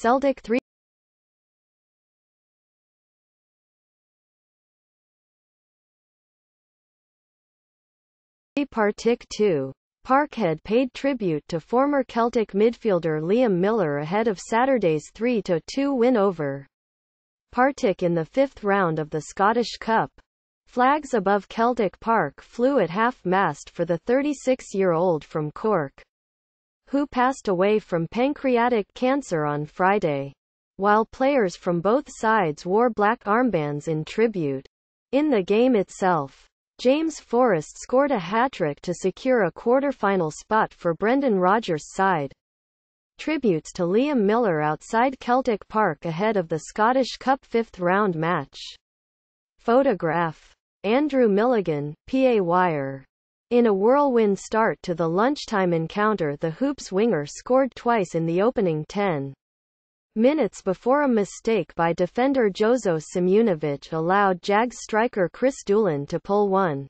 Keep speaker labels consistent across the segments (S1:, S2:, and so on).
S1: Celtic 3 Partick 2. Parkhead paid tribute to former Celtic midfielder Liam Miller ahead of Saturday's 3-2 win over Partick in the fifth round of the Scottish Cup. Flags above Celtic Park flew at half-mast for the 36-year-old from Cork, who passed away from pancreatic cancer on Friday, while players from both sides wore black armbands in tribute. In the game itself, James Forrest scored a hat-trick to secure a quarter-final spot for Brendan Rodgers' side. Tributes to Liam Miller outside Celtic Park ahead of the Scottish Cup fifth-round match. Photograph. Andrew Milligan, PA Wire. In a whirlwind start to the lunchtime encounter the Hoops winger scored twice in the opening 10 minutes before a mistake by defender Jozo Simunovic allowed Jags striker Chris Doolan to pull one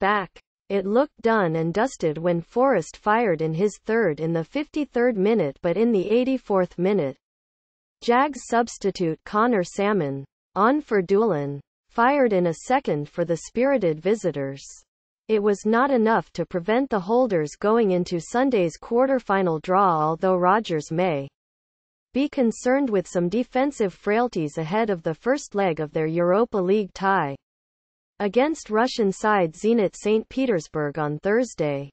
S1: back. It looked done and dusted when Forrest fired in his third in the 53rd minute but in the 84th minute. Jags substitute Conor Sammon, on for Doolan, fired in a second for the spirited visitors. It was not enough to prevent the holders going into Sunday's quarter-final draw although Rodgers may be concerned with some defensive frailties ahead of the first leg of their Europa League tie against Russian side Zenit St. Petersburg on Thursday.